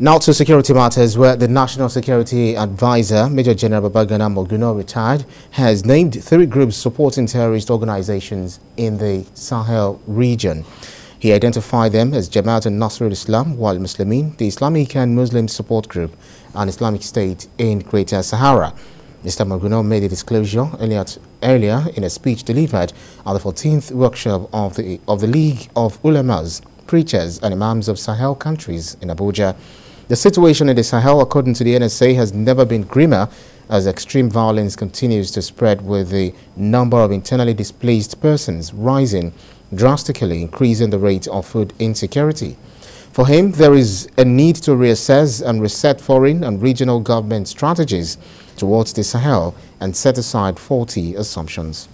Now to security matters where the National Security Advisor, Major General Babagana Monguno, retired, has named three groups supporting terrorist organizations in the Sahel region. He identified them as Jamaat al-Nasr al-Islam, Wal Muslimin, the Islamic and Muslim Support Group, and Islamic State in Greater Sahara. Mr. Monguno made a disclosure earlier, earlier in a speech delivered at the 14th workshop of the, of the League of Ulamas, Preachers and Imams of Sahel countries in Abuja. The situation in the Sahel, according to the NSA, has never been grimmer as extreme violence continues to spread with the number of internally displaced persons rising drastically, increasing the rate of food insecurity. For him, there is a need to reassess and reset foreign and regional government strategies towards the Sahel and set aside faulty assumptions.